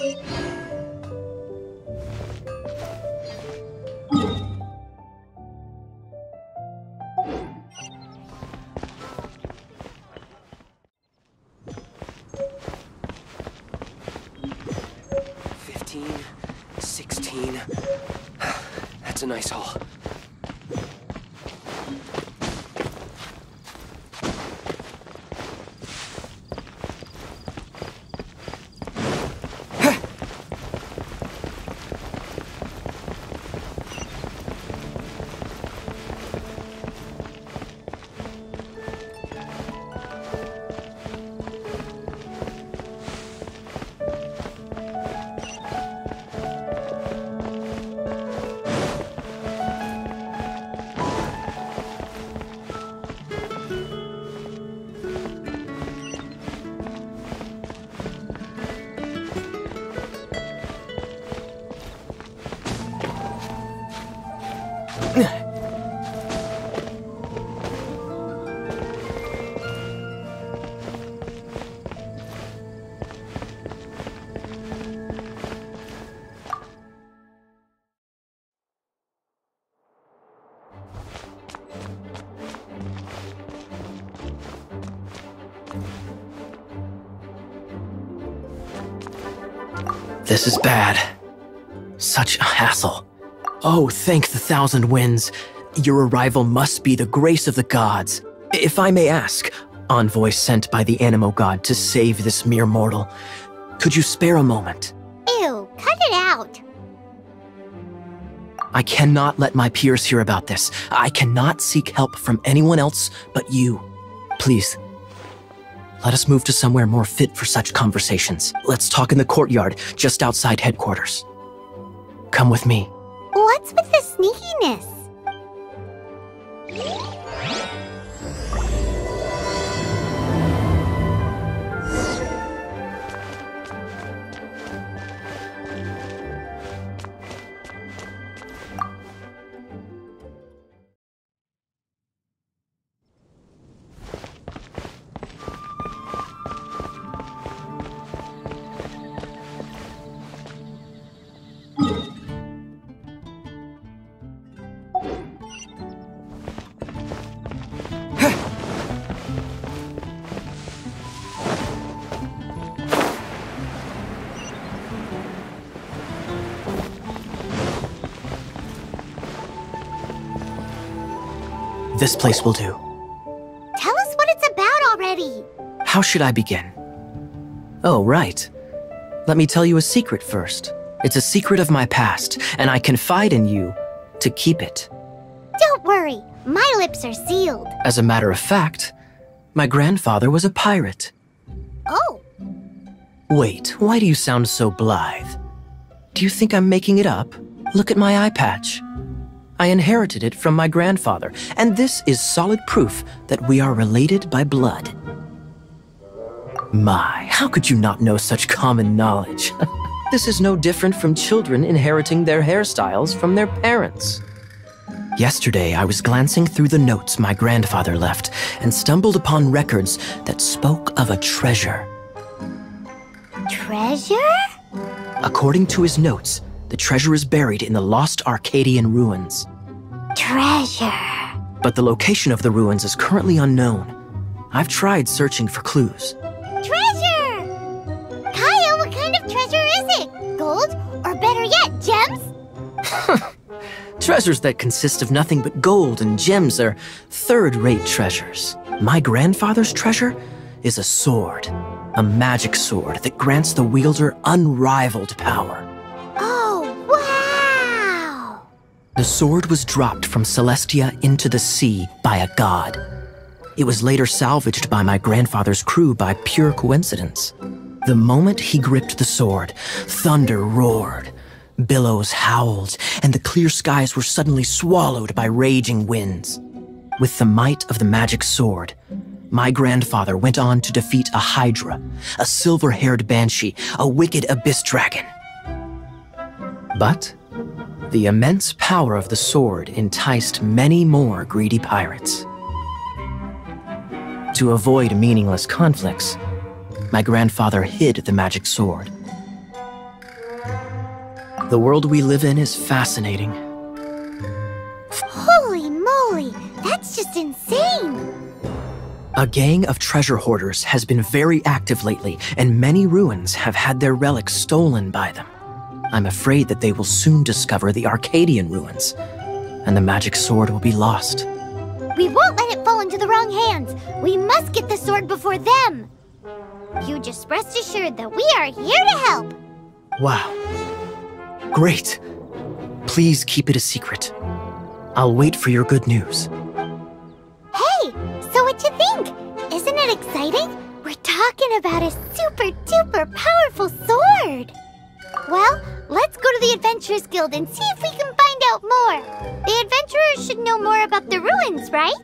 Fifteen, sixteen. That's a nice haul. This is bad. Such a hassle. Oh, thank the thousand winds. Your arrival must be the grace of the gods. If I may ask, envoy sent by the Anemo god to save this mere mortal, could you spare a moment? Ew, cut it out. I cannot let my peers hear about this. I cannot seek help from anyone else but you. Please, let us move to somewhere more fit for such conversations. Let's talk in the courtyard just outside headquarters. Come with me. What's with the sneakiness? This place will do. Tell us what it's about already. How should I begin? Oh, right. Let me tell you a secret first. It's a secret of my past, and I confide in you to keep it. Don't worry, my lips are sealed. As a matter of fact, my grandfather was a pirate. Oh, Wait, why do you sound so blithe? Do you think I'm making it up? Look at my eye patch. I inherited it from my grandfather, and this is solid proof that we are related by blood. My, how could you not know such common knowledge? this is no different from children inheriting their hairstyles from their parents. Yesterday, I was glancing through the notes my grandfather left and stumbled upon records that spoke of a treasure. treasure? According to his notes, the treasure is buried in the lost Arcadian ruins. Treasure. But the location of the ruins is currently unknown. I've tried searching for clues. Treasure! Kaeya, what kind of treasure is it? Gold? Or better yet, gems? Treasures that consist of nothing but gold and gems are third rate treasures. My grandfather's treasure is a sword, a magic sword that grants the wielder unrivaled power. The sword was dropped from Celestia into the sea by a god. It was later salvaged by my grandfather's crew by pure coincidence. The moment he gripped the sword, thunder roared, billows howled, and the clear skies were suddenly swallowed by raging winds. With the might of the magic sword, my grandfather went on to defeat a hydra, a silver haired banshee, a wicked abyss dragon. But the immense power of the sword enticed many more greedy pirates. To avoid meaningless conflicts, my grandfather hid the magic sword. The world we live in is fascinating. Holy moly, that's just insane! A gang of treasure hoarders has been very active lately, and many ruins have had their relics stolen by them. I'm afraid that they will soon discover the Arcadian ruins, and the magic sword will be lost. We won't let it fall into the wrong hands. We must get the sword before them. You just rest assured that we are here to help. Wow. Great. Please keep it a secret. I'll wait for your good news. Hey, so what you think? Isn't it exciting? We're talking about a super duper powerful sword. Well, let's go to the Adventurers Guild and see if we can find out more. The adventurers should know more about the ruins, right?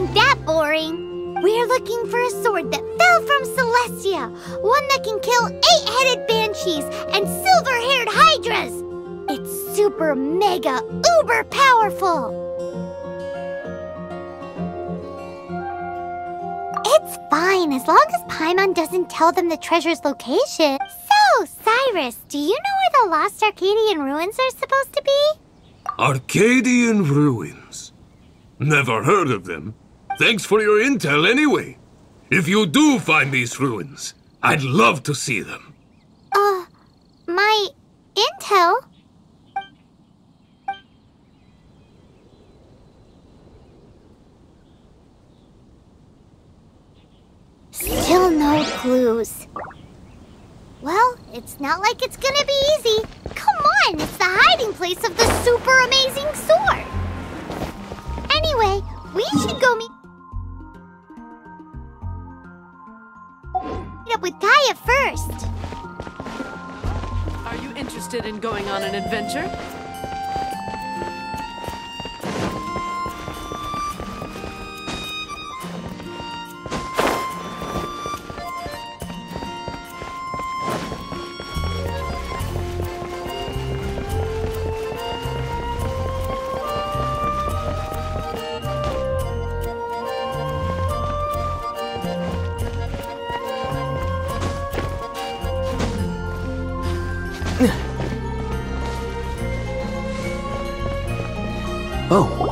Something that boring. We're looking for a sword that fell from Celestia. One that can kill eight-headed banshees and silver-haired hydras. It's super mega uber powerful. It's fine as long as Paimon doesn't tell them the treasure's location. So, Cyrus, do you know where the lost Arcadian ruins are supposed to be? Arcadian ruins. Never heard of them. Thanks for your intel anyway. If you do find these ruins, I'd love to see them. Uh, my intel? Still no clues. Well, it's not like it's gonna be easy. Come on, it's the hiding place of the super amazing sword. Anyway, we should go meet up with Kaeya first. Are you interested in going on an adventure?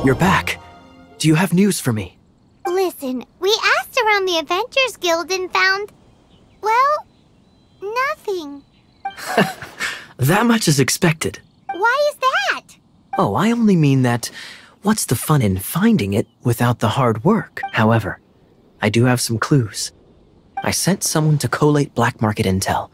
You're back. Do you have news for me? Listen, we asked around the Adventures Guild and found, well, nothing. That much is expected. Why is that? Oh, I only mean that what's the fun in finding it without the hard work? However, I do have some clues. I sent someone to collate black market intel.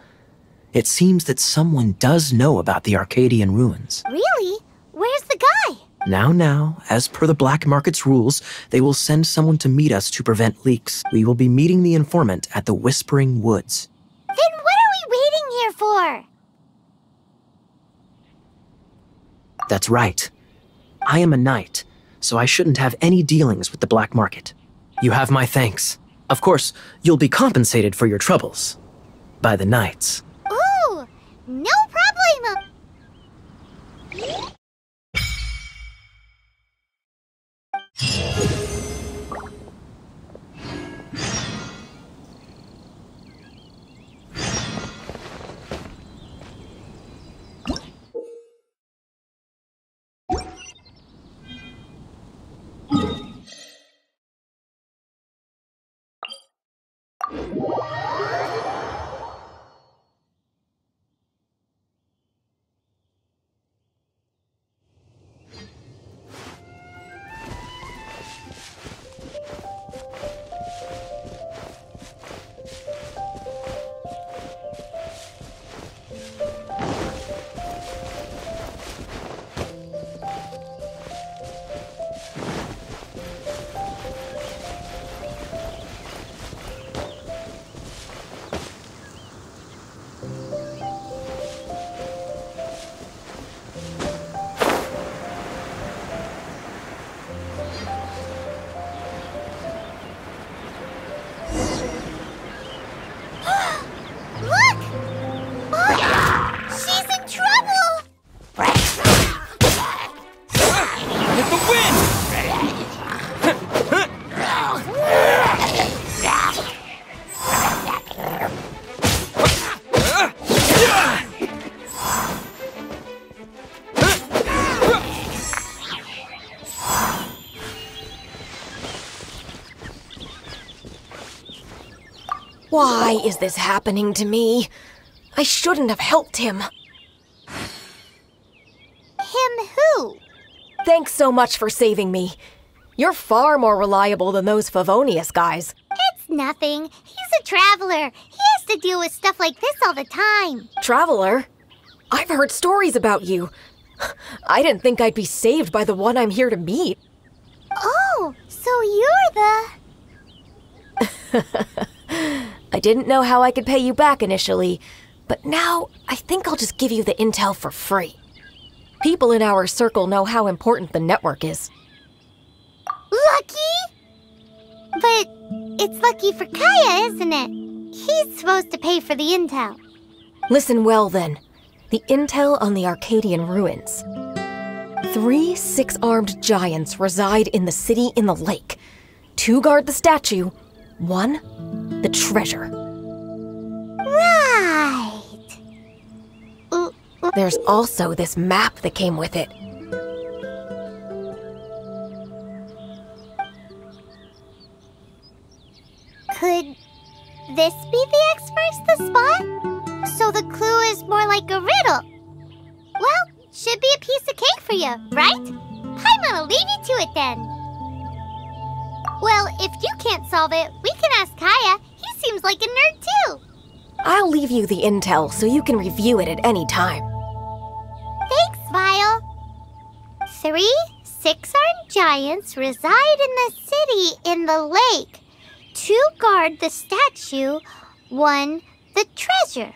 It seems that someone does know about the Arcadian ruins. Really? Where's the guy? Now, now, as per the black market's rules, they will send someone to meet us to prevent leaks. We will be meeting the informant at the Whispering Woods. Then what are we waiting here for? That's right. I am a knight, so I shouldn't have any dealings with the black market. You have my thanks. Of course, you'll be compensated for your troubles. By the knights. Ooh, no problem. Yeah. is this happening to me? I shouldn't have helped him. Him who? Thanks so much for saving me. You're far more reliable than those Favonius guys. It's nothing. He's a traveler. He has to deal with stuff like this all the time. Traveler? I've heard stories about you. I didn't think I'd be saved by the one I'm here to meet. Oh, so you're the. I didn't know how I could pay you back initially, but now I think I'll just give you the intel for free. People in our circle know how important the network is. Lucky? But it's lucky for Kaeya, isn't it? He's supposed to pay for the intel. Listen well then. The intel on the Arcadian ruins. Three six armed giants reside in the city in the lake. Two guard the statue, one, the treasure. Right. Uh, uh, There's also this map that came with it. Could this be the experts the spot? So the clue is more like a riddle. Well, should be a piece of cake for you, right? I'm gonna leave you to it then. Well, if you can't solve it, we can ask Kaeya. He seems like a nerd too. I'll leave you the intel so you can review it at any time. Thanks, Vile. Three six-armed giants reside in the city in the lake. Two guard the statue, one the treasure.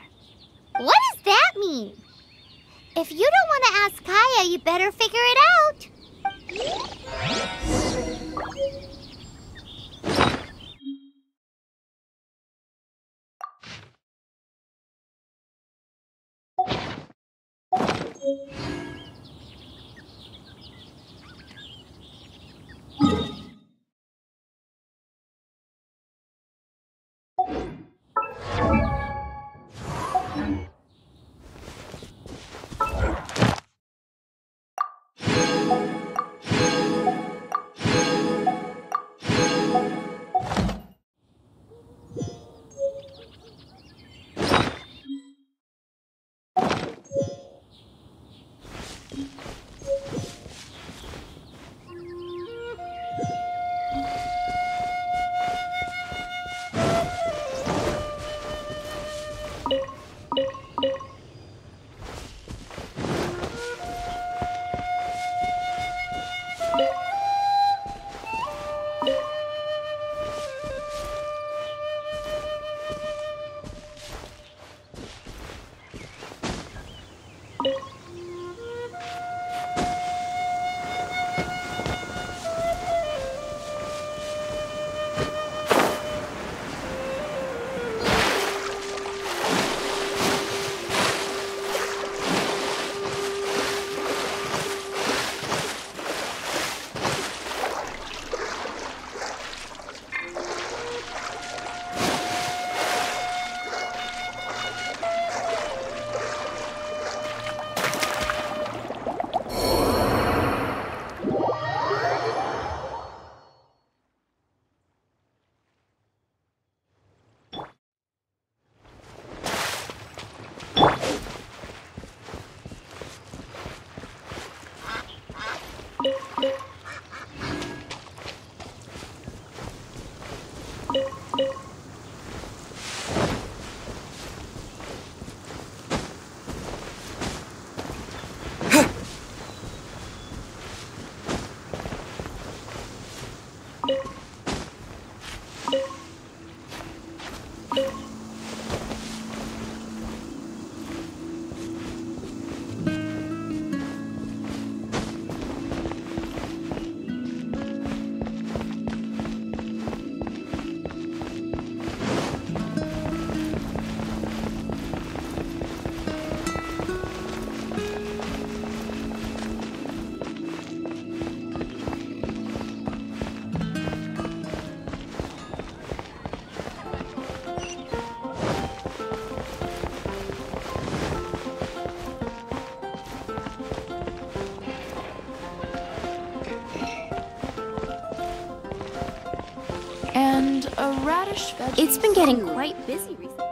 What does that mean? If you don't want to ask Kaeya, you better figure it out. you a radish veggie. It's been getting quite busy recently.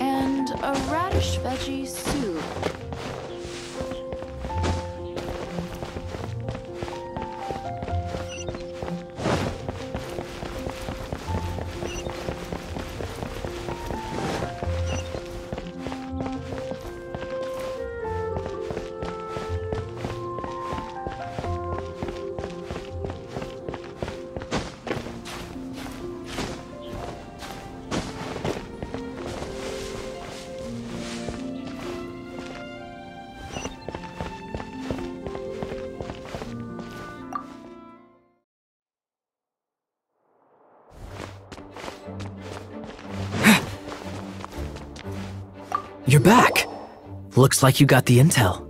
And a radish veggie soup. Looks like you got the intel.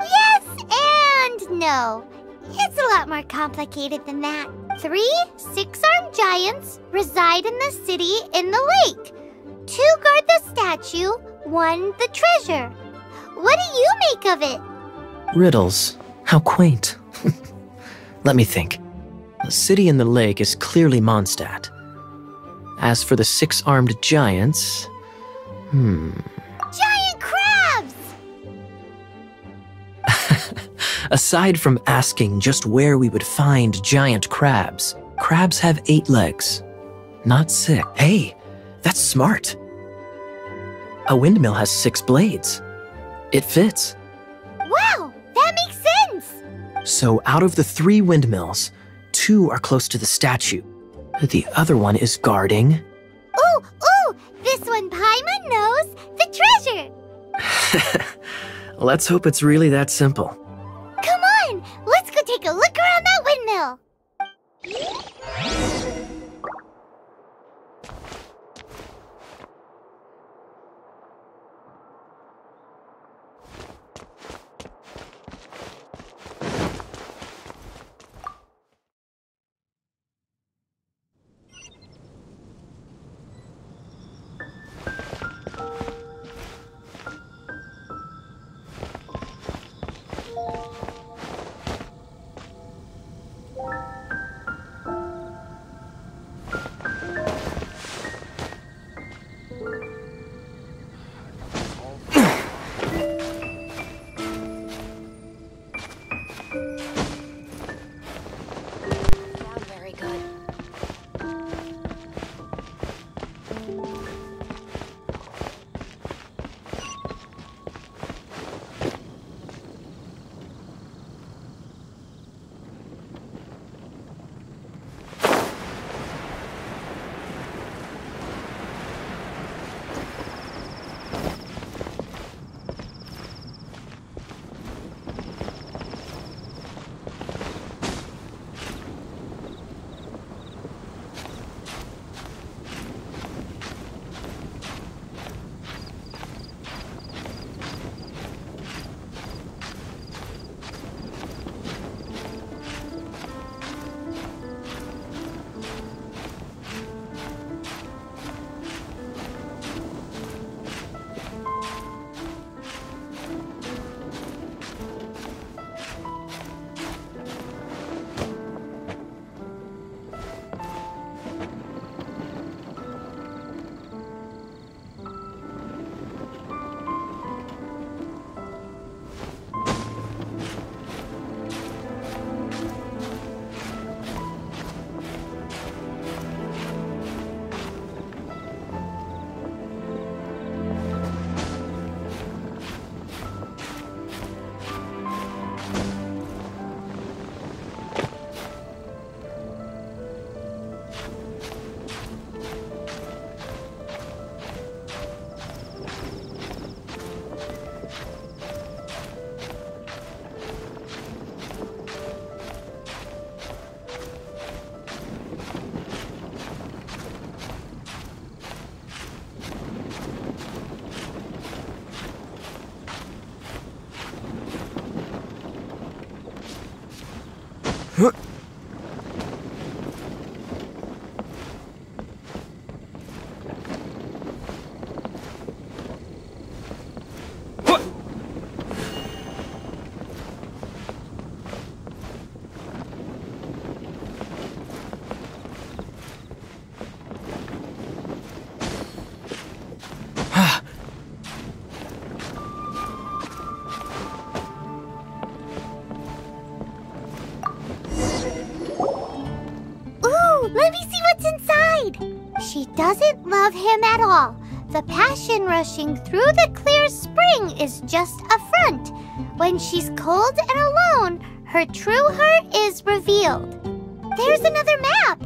Yes and no. It's a lot more complicated than that. Three six armed giants reside in the city in the lake. Two guard the statue, one the treasure. What do you make of it? Riddles. How quaint. Let me think. The city in the lake is clearly Mondstadt. As for the six armed giants, hmm. Aside from asking just where we would find giant crabs, crabs have eight legs, not six. Hey, that's smart. A windmill has six blades. It fits. Wow, that makes sense! So, out of the three windmills, two are close to the statue. The other one is guarding. Ooh, ooh! This one Paimon knows the treasure! Let's hope it's really that simple. Doesn't him at all. The passion rushing through the clear spring is just a front. When she's cold and alone, her true heart is revealed. There's another map.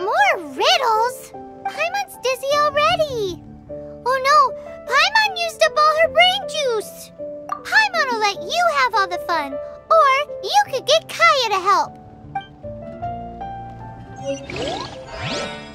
More riddles? Paimon's dizzy already. Oh no, Paimon used up all her brain juice. Paimon will let you have all the fun, or you could get Kaeya to help. Música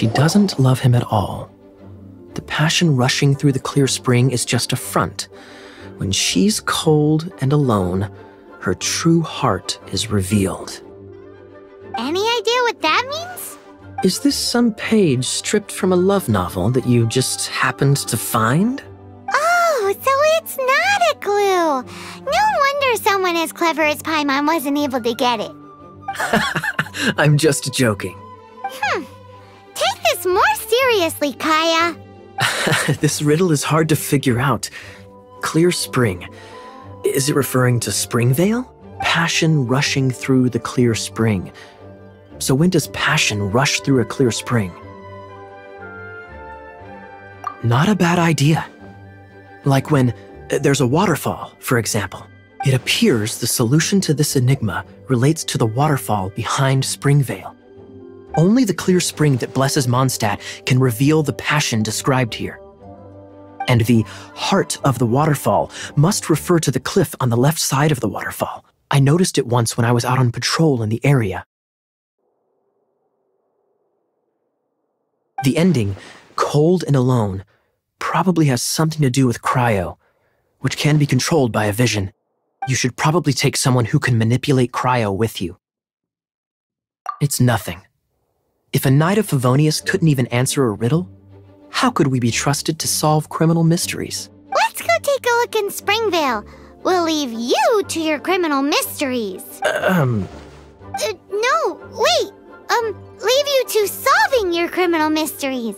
She doesn't love him at all. The passion rushing through the clear spring is just a front. When she's cold and alone, her true heart is revealed. Any idea what that means? Is this some page stripped from a love novel that you just happened to find? Oh, so it's not a clue. No wonder someone as clever as Paimon wasn't able to get it. I'm just joking. This more seriously, Kaeya. this riddle is hard to figure out. Clear spring. Is it referring to Springvale? Passion rushing through the clear spring. So when does passion rush through a clear spring? Not a bad idea. Like when uh, there's a waterfall, for example. It appears the solution to this enigma relates to the waterfall behind Springvale. Only the clear spring that blesses Mondstadt can reveal the passion described here. And the heart of the waterfall must refer to the cliff on the left side of the waterfall. I noticed it once when I was out on patrol in the area. The ending, cold and alone, probably has something to do with cryo, which can be controlled by a vision. You should probably take someone who can manipulate cryo with you. It's nothing. If a knight of Favonius couldn't even answer a riddle, how could we be trusted to solve criminal mysteries? Let's go take a look in Springvale. We'll leave you to your criminal mysteries. Um, Uh, no, wait. Um, leave you to solving your criminal mysteries.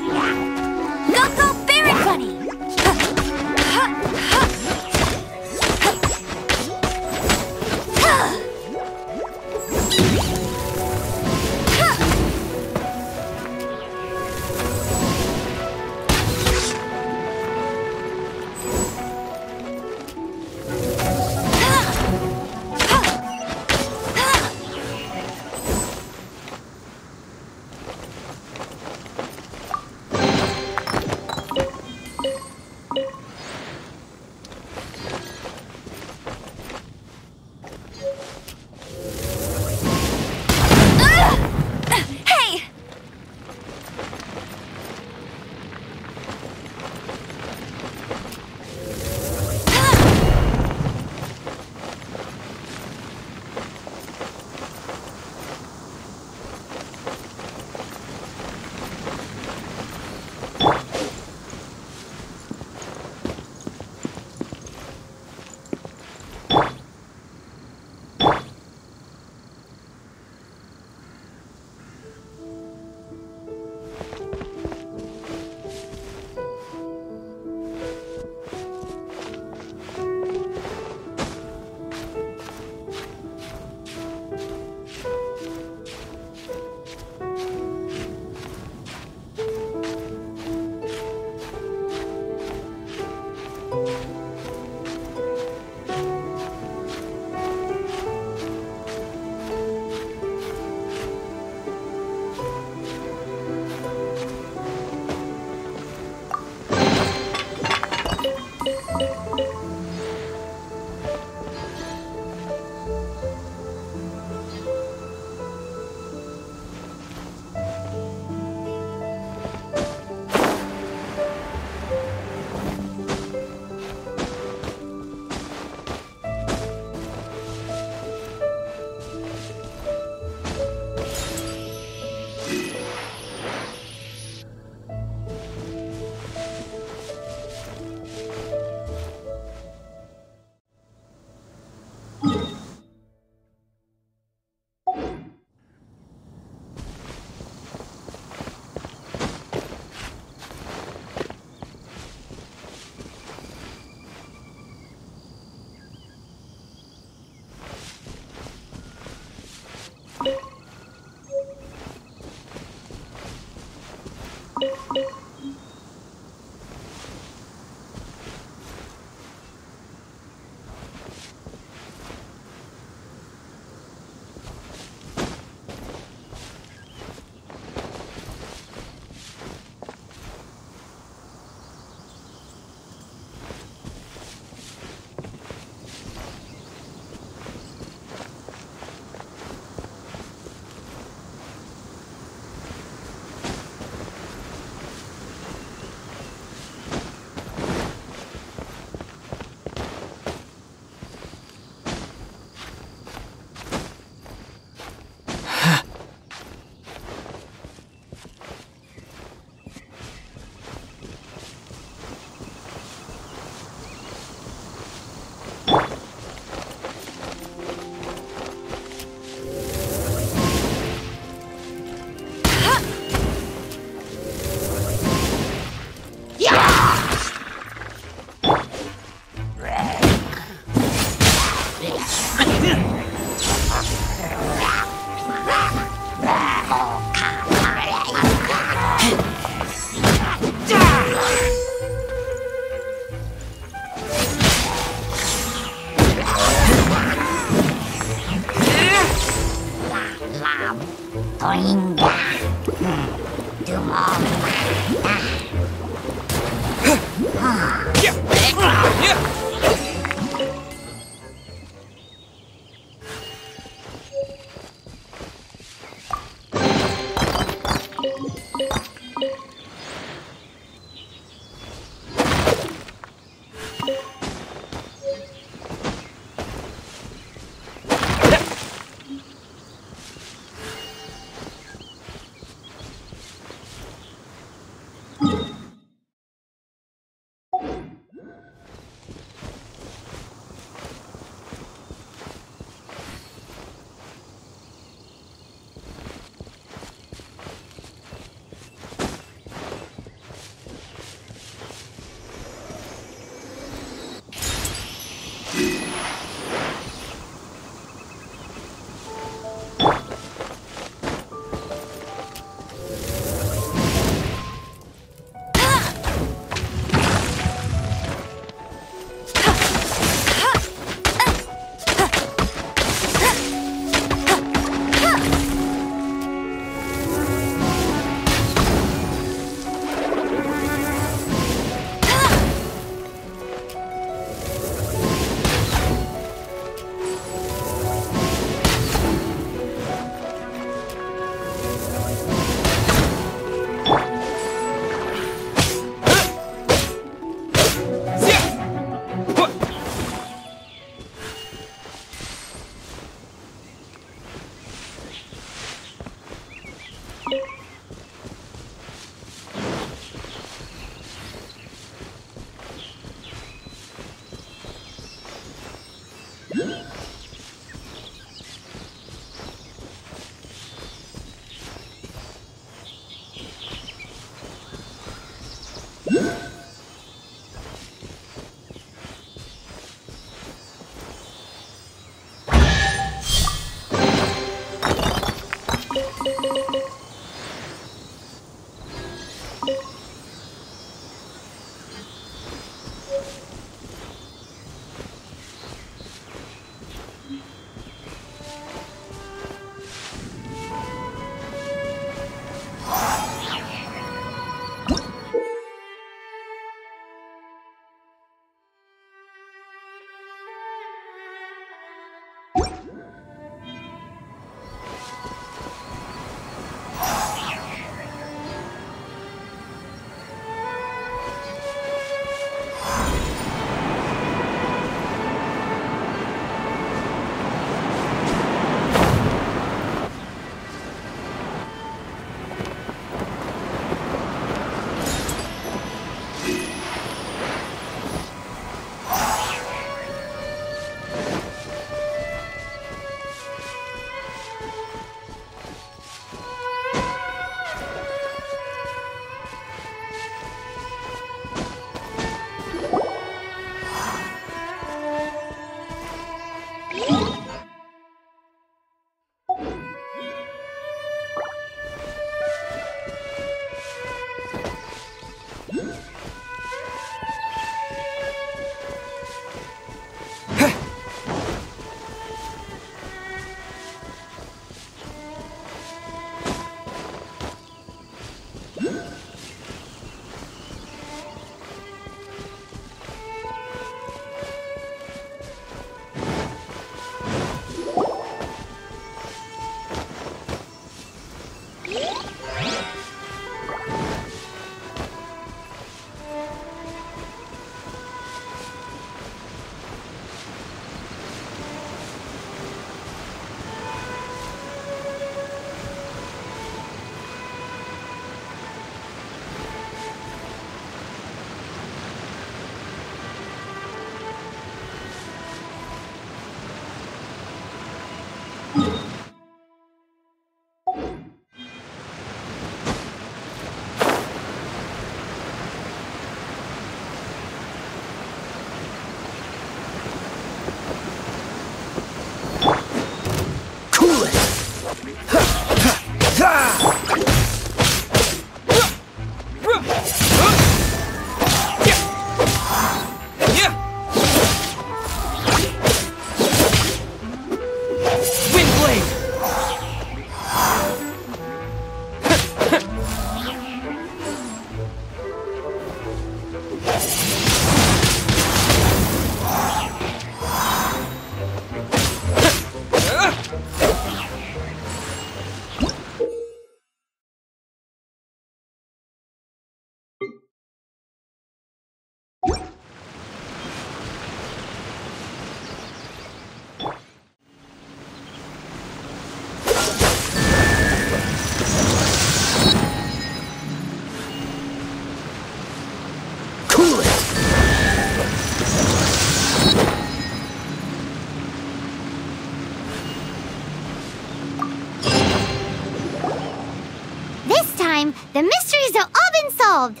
The mysteries have all been solved.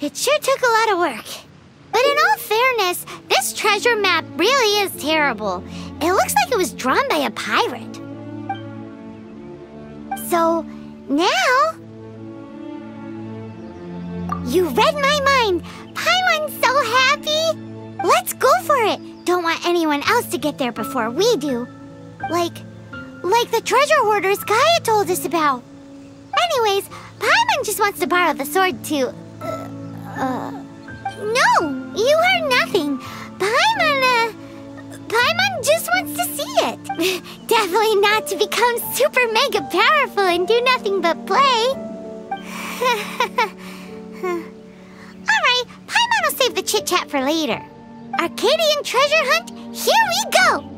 It sure took a lot of work. But in all fairness, this treasure map really is terrible. It looks like it was drawn by a pirate. So, now. You read my mind! Paimon's so happy! Let's go for it! Don't want anyone else to get there before we do. Like. like the treasure hoarders Kaeya told us about. Anyways, Paimon just wants to borrow the sword to. Uh, uh, no, you heard nothing. Paimon, uh. Paimon just wants to see it. Definitely not to become super mega powerful and do nothing but play. Alright, Paimon will save the chit chat for later. Arcadian treasure hunt, here we go!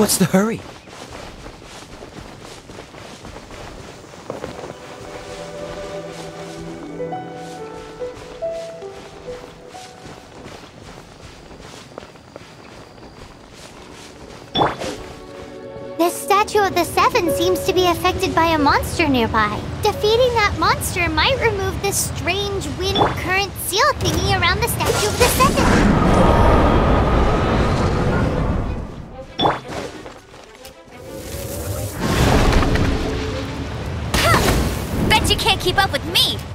What's the hurry? This statue of the Seven seems to be affected by a monster nearby. Defeating that monster might remove this strange wind current seal thingy around the statue of the Seven. Me!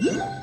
Yeah.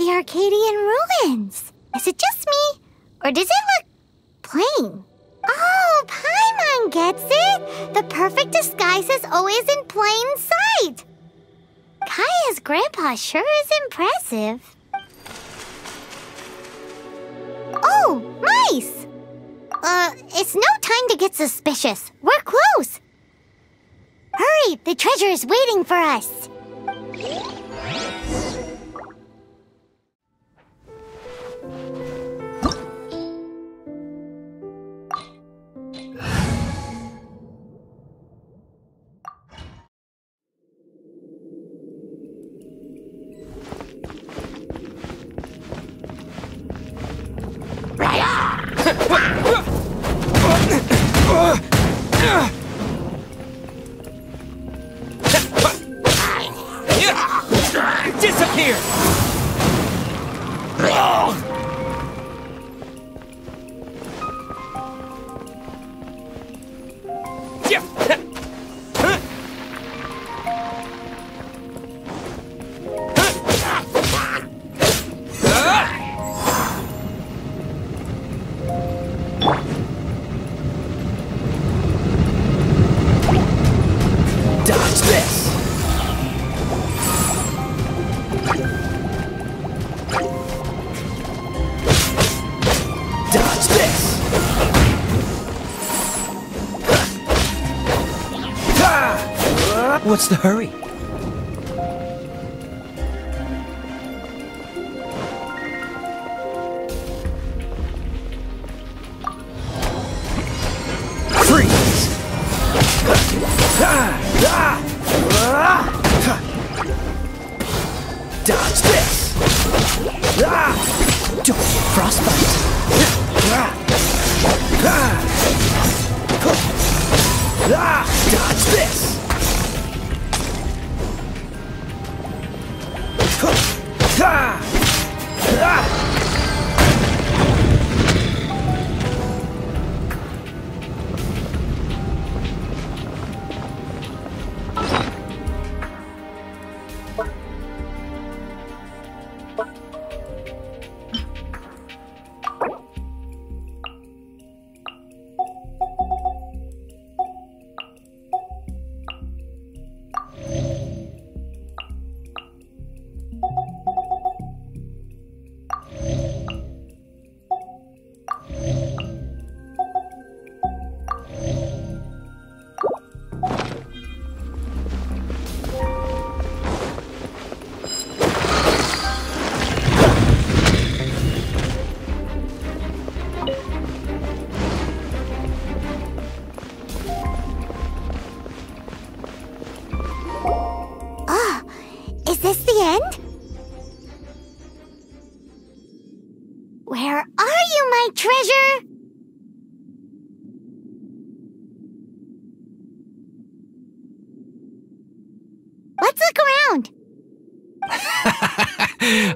Arcadian ruins. Is it just me? Or does it look plain? Oh, Paimon gets it! The perfect disguise is always in plain sight! Kaeya's grandpa sure is impressive. Oh, mice! Uh, it's no time to get suspicious. We're close. Hurry, the treasure is waiting for us. Disappear! The hurry?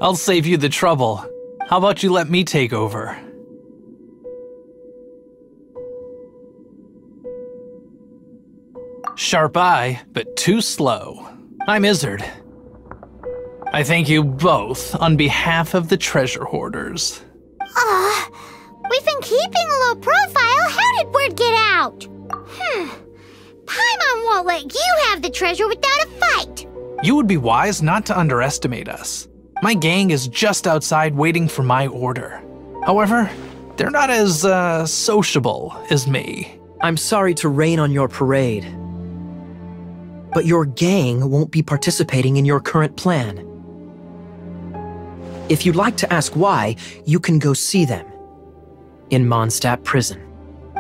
I'll save you the trouble. How about you let me take over? Sharp eye, but too slow. I'm Izzard. I thank you both on behalf of the treasure hoarders. Ah, we've been keeping a low profile. How did word get out? Hmm. Paimon won't let you have the treasure without a fight. You would be wise not to underestimate us. My gang is just outside waiting for my order. However, they're not as uh, sociable as me. I'm sorry to rain on your parade. But your gang won't be participating in your current plan. If you'd like to ask why, you can go see them in Mondstadt prison.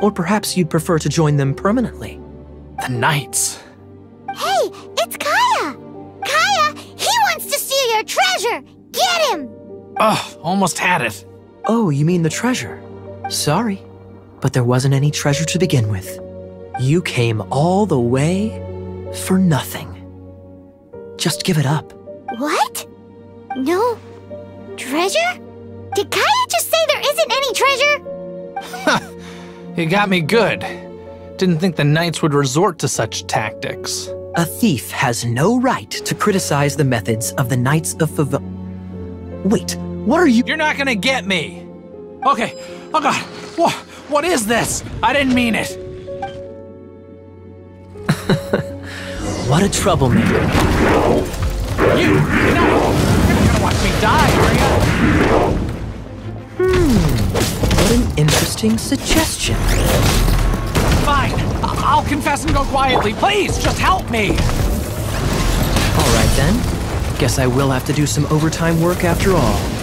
Or perhaps you'd prefer to join them permanently. The Knights. Hey, to your treasure! Get him! Ugh, almost had it. Oh, you mean the treasure? Sorry, but there wasn't any treasure to begin with. You came all the way for nothing. Just give it up. What? No treasure? Did Kaeya just say there isn't any treasure? You got me good. Didn't think the Knights would resort to such tactics. A thief has no right to criticize the methods of the Knights of Fav. Wait, What are you? You're not gonna get me. Okay. Oh god. What? What is this? I didn't mean it. What a troublemaker. You. No. You're not gonna watch me die, are you? Hmm, what an interesting suggestion. I'll confess and go quietly. Please, just help me. All right then. Guess I will have to do some overtime work after all.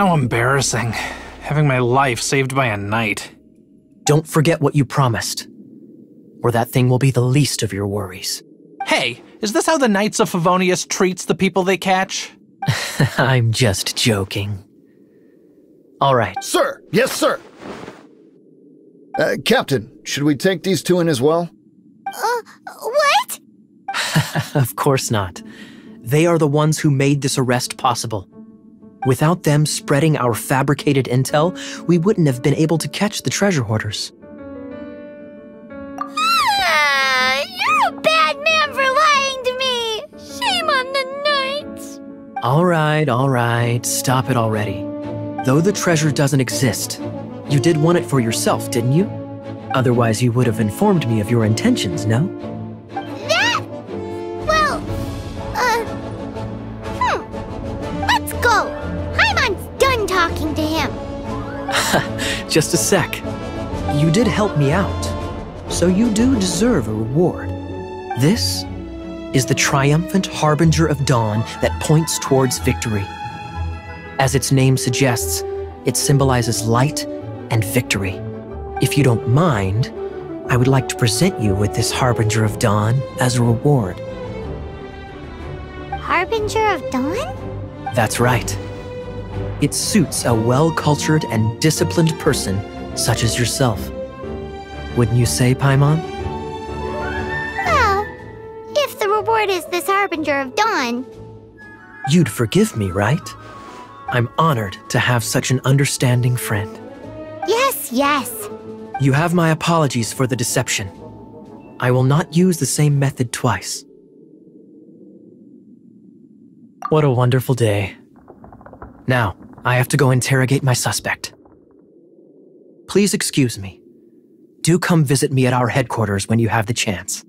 How embarrassing. Having my life saved by a knight. Don't forget what you promised, or that thing will be the least of your worries. Hey, is this how the Knights of Favonius treats the people they catch? I'm just joking. All right, Sir! Yes, sir! Uh, Captain, should we take these two in as well? Uh, what? of course not. They are the ones who made this arrest possible. Without them spreading our fabricated intel, we wouldn't have been able to catch the treasure hoarders. Ah, you're a bad man for lying to me! Shame on the knights! All right, all right, stop it already. Though the treasure doesn't exist, you did want it for yourself, didn't you? Otherwise, you would have informed me of your intentions, no? Just a sec. You did help me out, so you do deserve a reward. This is the triumphant harbinger of dawn that points towards victory. As its name suggests, it symbolizes light and victory. If you don't mind, I would like to present you with this harbinger of dawn as a reward. Harbinger of Dawn? That's right. It suits a well cultured and disciplined person such as yourself. Wouldn't you say, Paimon? Well, if the reward is this Harbinger of Dawn, You'd forgive me, right? I'm honored to have such an understanding friend. yes, yes. You have my apologies for the deception. I will not use the same method twice. What a wonderful day. Now, I have to go interrogate my suspect. Please excuse me. Do come visit me at our headquarters when you have the chance.